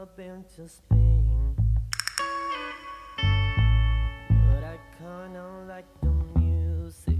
up into Spain. But I kinda like the music.